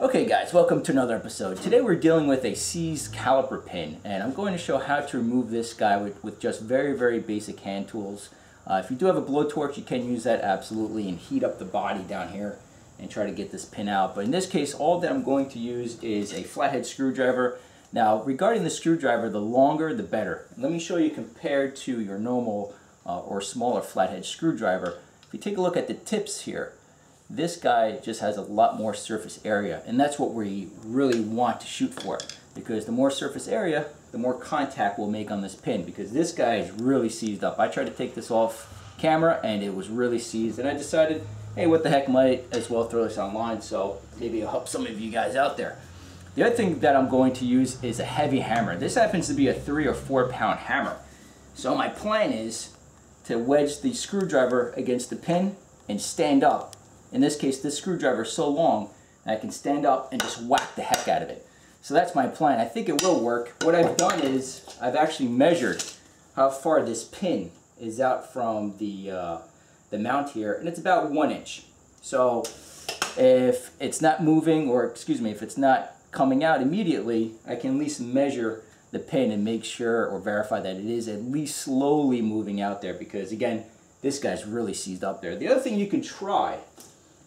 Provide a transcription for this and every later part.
Okay guys, welcome to another episode. Today we're dealing with a seized caliper pin and I'm going to show how to remove this guy with, with just very, very basic hand tools. Uh, if you do have a blowtorch, you can use that absolutely and heat up the body down here and try to get this pin out. But in this case, all that I'm going to use is a flathead screwdriver. Now, regarding the screwdriver, the longer the better. Let me show you compared to your normal uh, or smaller flathead screwdriver. If you take a look at the tips here, this guy just has a lot more surface area, and that's what we really want to shoot for, because the more surface area, the more contact we'll make on this pin, because this guy is really seized up. I tried to take this off camera, and it was really seized, and I decided, hey, what the heck, might as well throw this online, so maybe it'll help some of you guys out there. The other thing that I'm going to use is a heavy hammer. This happens to be a three or four pound hammer. So my plan is to wedge the screwdriver against the pin and stand up in this case, this screwdriver is so long I can stand up and just whack the heck out of it. So that's my plan. I think it will work. What I've done is I've actually measured how far this pin is out from the, uh, the mount here, and it's about one inch. So if it's not moving, or excuse me, if it's not coming out immediately, I can at least measure the pin and make sure or verify that it is at least slowly moving out there because again, this guy's really seized up there. The other thing you can try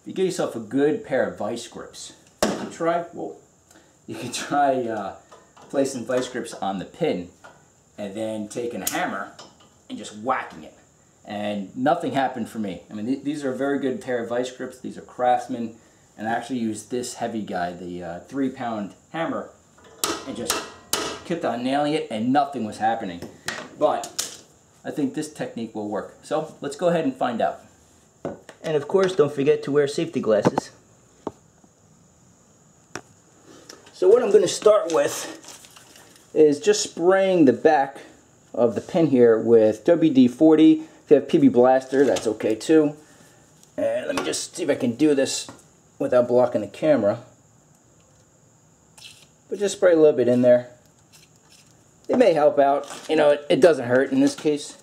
if you get yourself a good pair of vice grips, you can try, well, you can try uh, placing vice grips on the pin and then taking a hammer and just whacking it. And nothing happened for me. I mean, th these are a very good pair of vice grips. These are Craftsman. And I actually used this heavy guy, the uh, three pound hammer, and just kept on nailing it and nothing was happening. But I think this technique will work. So let's go ahead and find out. And of course, don't forget to wear safety glasses. So what I'm going to start with is just spraying the back of the pin here with WD-40. If you have PB Blaster, that's okay too. And let me just see if I can do this without blocking the camera. But just spray a little bit in there. It may help out. You know, it, it doesn't hurt in this case.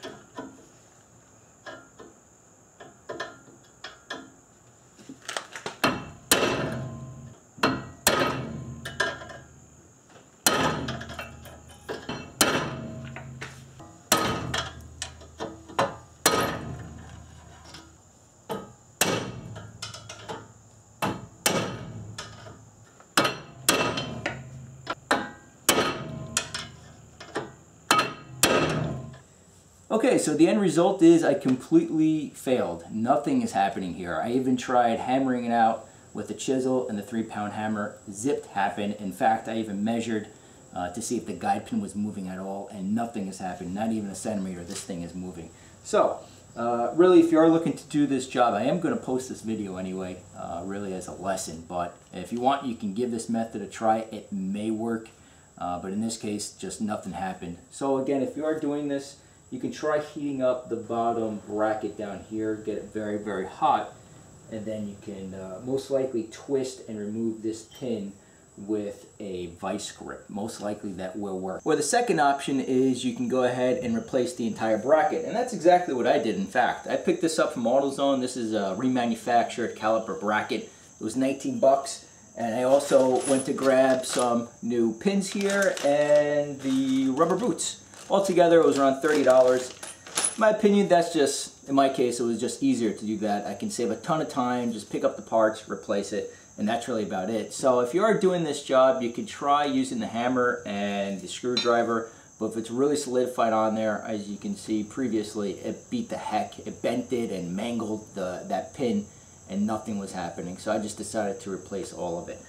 Okay, so the end result is I completely failed. Nothing is happening here. I even tried hammering it out with the chisel and the three pound hammer. Zipped happened. In fact, I even measured uh, to see if the guide pin was moving at all and nothing has happened. Not even a centimeter. This thing is moving. So, uh, really, if you are looking to do this job, I am going to post this video anyway, uh, really as a lesson. But if you want, you can give this method a try. It may work. Uh, but in this case, just nothing happened. So again, if you are doing this, you can try heating up the bottom bracket down here, get it very, very hot, and then you can uh, most likely twist and remove this pin with a vice grip. Most likely that will work. Or the second option is you can go ahead and replace the entire bracket, and that's exactly what I did in fact. I picked this up from AutoZone. This is a remanufactured caliper bracket. It was 19 bucks. And I also went to grab some new pins here and the rubber boots. Altogether, it was around $30. In my opinion, that's just, in my case, it was just easier to do that. I can save a ton of time, just pick up the parts, replace it, and that's really about it. So if you are doing this job, you could try using the hammer and the screwdriver, but if it's really solidified on there, as you can see previously, it beat the heck. It bent it and mangled the, that pin, and nothing was happening. So I just decided to replace all of it.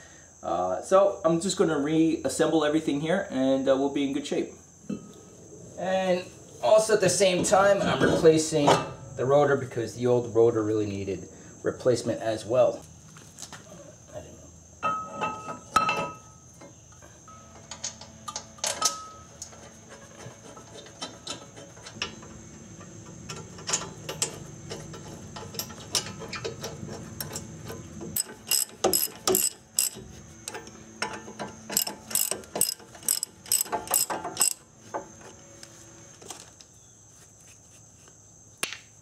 Uh, so I'm just going to reassemble everything here, and uh, we'll be in good shape. And also at the same time, I'm replacing the rotor because the old rotor really needed replacement as well.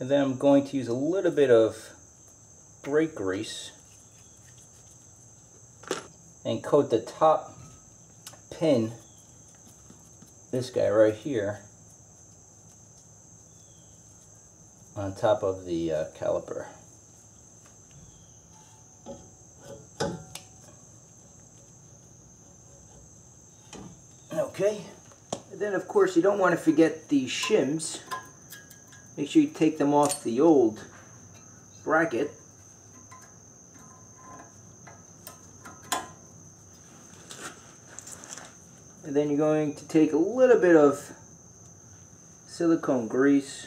And then I'm going to use a little bit of brake grease and coat the top pin, this guy right here, on top of the uh, caliper. Okay, and then of course you don't want to forget the shims. Make sure you take them off the old bracket. And then you're going to take a little bit of silicone grease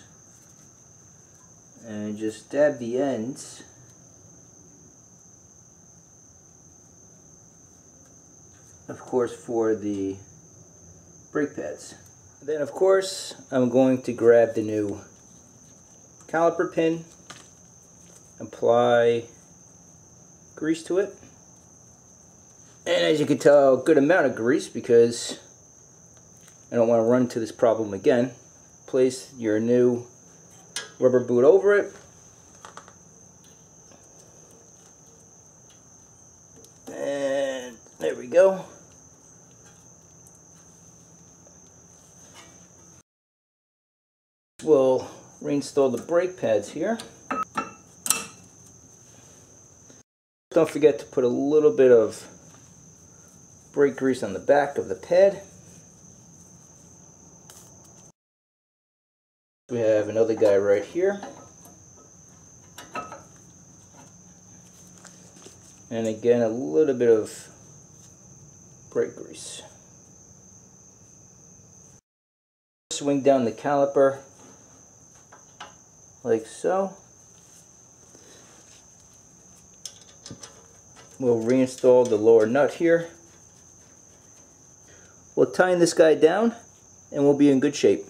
and just dab the ends. Of course for the brake pads. Then of course I'm going to grab the new caliper pin, apply grease to it. And as you can tell, good amount of grease because I don't want to run into this problem again. Place your new rubber boot over it. And there we go. We'll reinstall the brake pads here. Don't forget to put a little bit of brake grease on the back of the pad. We have another guy right here. And again, a little bit of brake grease. Swing down the caliper like so. We'll reinstall the lower nut here. We'll tighten this guy down and we'll be in good shape.